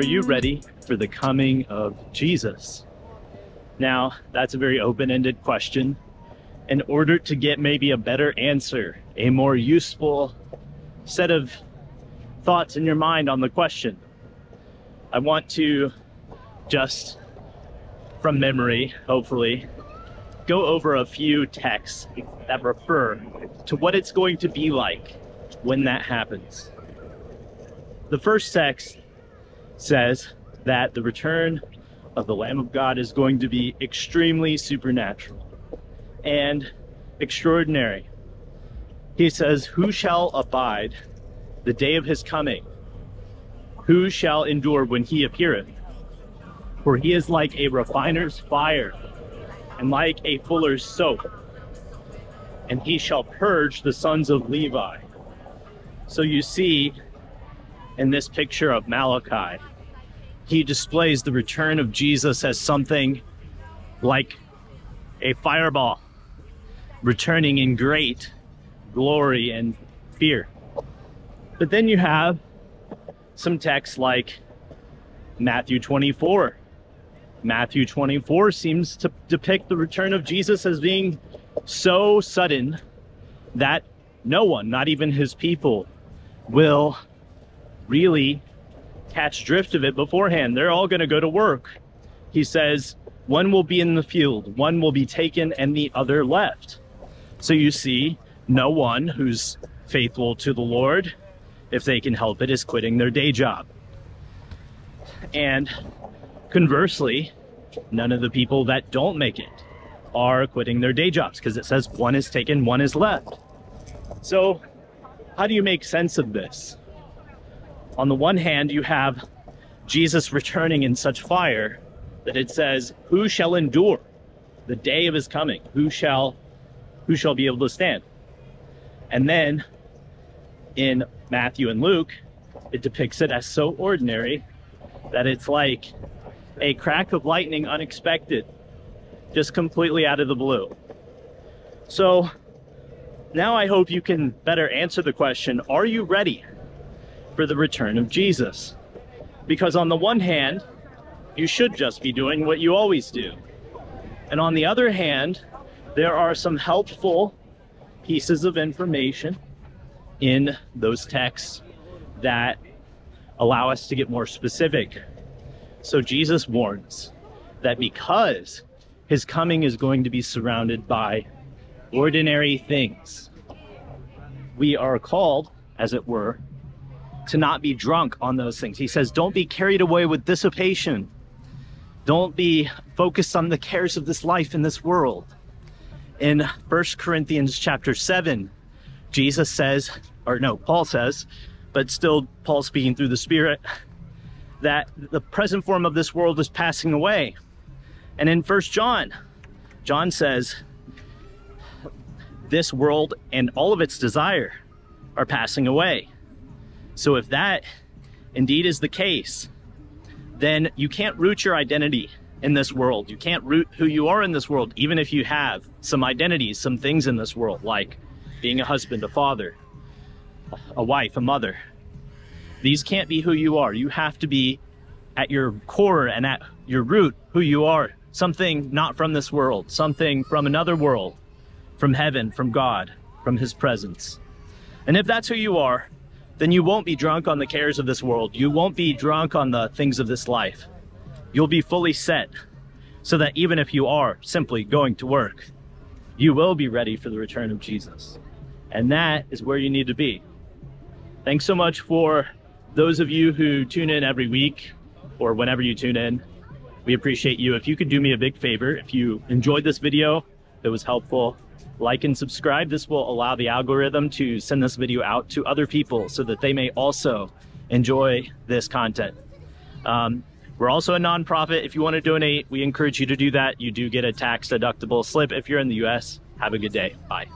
Are you ready for the coming of Jesus? Now, that's a very open ended question. In order to get maybe a better answer, a more useful set of thoughts in your mind on the question, I want to just from memory, hopefully, go over a few texts that refer to what it's going to be like when that happens. The first text says that the return of the Lamb of God is going to be extremely supernatural and extraordinary. He says, Who shall abide the day of his coming? Who shall endure when he appeareth? For he is like a refiner's fire and like a fuller's soap. And he shall purge the sons of Levi. So you see in this picture of Malachi, he displays the return of Jesus as something like a fireball returning in great glory and fear. But then you have some texts like Matthew 24. Matthew 24 seems to depict the return of Jesus as being so sudden that no one, not even his people, will really catch drift of it beforehand. They're all going to go to work. He says, one will be in the field, one will be taken, and the other left. So you see, no one who's faithful to the Lord, if they can help it, is quitting their day job. And conversely, none of the people that don't make it are quitting their day jobs because it says one is taken, one is left. So, how do you make sense of this? On the one hand, you have Jesus returning in such fire that it says, Who shall endure the day of his coming? Who shall who shall be able to stand? And then in Matthew and Luke, it depicts it as so ordinary that it's like a crack of lightning unexpected, just completely out of the blue. So now I hope you can better answer the question, are you ready for the return of Jesus? Because on the one hand, you should just be doing what you always do. And on the other hand, there are some helpful pieces of information in those texts that allow us to get more specific. So Jesus warns that because his coming is going to be surrounded by ordinary things, we are called, as it were, to not be drunk on those things. He says, don't be carried away with dissipation. Don't be focused on the cares of this life in this world. In First Corinthians chapter 7, Jesus says, or no, Paul says, but still Paul speaking through the Spirit, that the present form of this world is passing away. And in First John, John says, this world and all of its desire are passing away. So if that indeed is the case, then you can't root your identity in this world. You can't root who you are in this world, even if you have some identities, some things in this world, like being a husband, a father, a wife, a mother. These can't be who you are. You have to be at your core and at your root who you are. Something not from this world, something from another world, from heaven, from God, from his presence. And if that's who you are, then you won't be drunk on the cares of this world. You won't be drunk on the things of this life. You'll be fully set so that even if you are simply going to work, you will be ready for the return of Jesus. And that is where you need to be. Thanks so much for those of you who tune in every week or whenever you tune in. We appreciate you. If you could do me a big favor, if you enjoyed this video, it was helpful, like and subscribe. This will allow the algorithm to send this video out to other people so that they may also enjoy this content. Um, we're also a nonprofit. If you want to donate, we encourage you to do that. You do get a tax deductible slip if you're in the US. Have a good day. Bye.